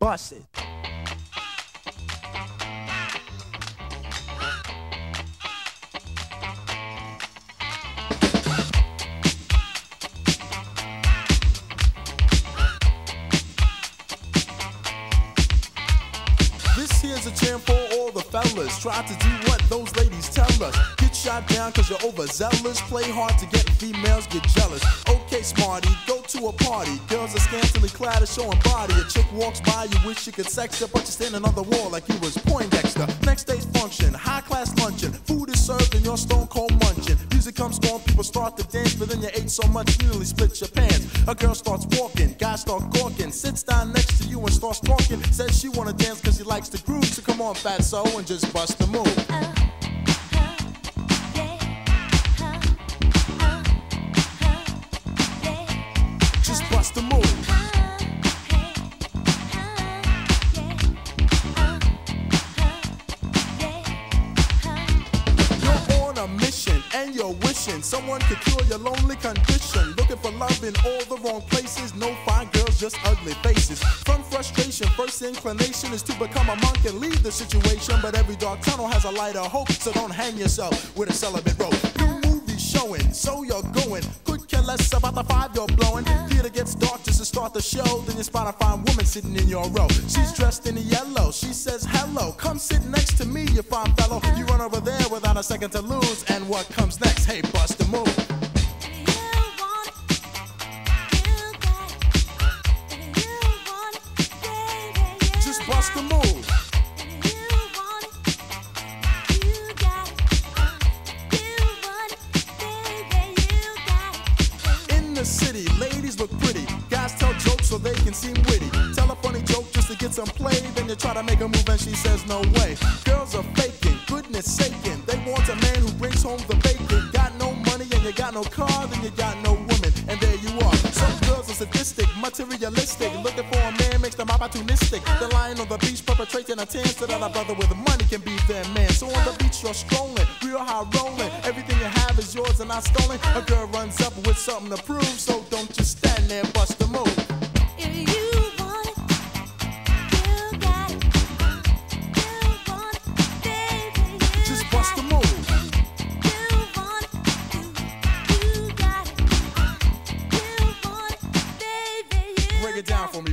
Bust it. This here's a all the fellas. Try to do what those ladies tell us. Get shot down cause you're overzealous. Play hard to get females get jealous. Okay, smarty, go to a party. Girls are scantily clad and showing body. A chick walks by, you wish you could sex her, but you're standing on the wall like you was Poindexter. Next day's function, high class luncheon. Food is served and you're stone cold munching. Music comes on, people start to dance, but then you ate so much you nearly split your pants. A girl starts walking, guys start gawking, sits down next to you and starts talking. Says she wanna dance cause she likes to groove, come on, fat soul, and just bust the move. Uh-huh. And you're wishing someone could cure your lonely condition. Looking for love in all the wrong places. No fine girls, just ugly faces. From frustration, first inclination is to become a monk and leave the situation. But every dark tunnel has a light of hope, so don't hang yourself with a celibate rope. New movie showing, so you're going. Could care less about the five you're blowing. Theater gets dark just to start the show. Then you spot a fine woman sitting in your row. She's dressed in yellow. She says, Hello, come sit next to me, you fine fellow. You a second to lose. And what comes next? Hey, bust the move. Just bust the move. In the city, ladies look pretty. Guys tell jokes so they can seem witty. Tell a funny joke just to get some play. Then you try to make a move and she says no way. Got no car, then you got no woman. And there you are. Some girls are sadistic, materialistic. Looking for a man makes them opportunistic. They're lying on the beach perpetrating a tan so that a brother with the money can be their man. So on the beach you're strolling, real high rolling. Everything you have is yours and not stolen. A girl runs up with something to prove, so don't just stand there, bust the move. it down for me.